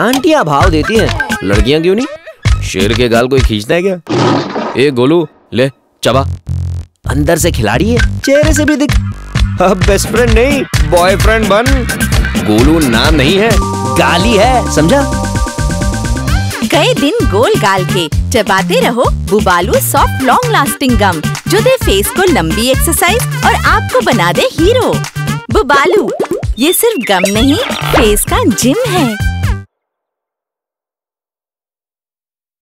आंटियाँ भाव देती हैं। लड़कियाँ क्यों नहीं? शेर के गाल कोई खींचता है क्या? ए, गोलू, ले, चबा। अंदर से खिलाड़ी है, चेहरे से भी दिख। अब बेस्ट फ्रेंड नहीं बॉयफ्रेंड बन। गोलू नाम नहीं है, गाली है, समझा? कई दिन गोल गाल के। चबाते रहो Bubbaloo soft long lasting gum जो दे फेस को लंबी एक्सरसाइज और आपको बना दे हीरो बुबालू, ये सिर्फ़ गम नहीं फेस का जिम है।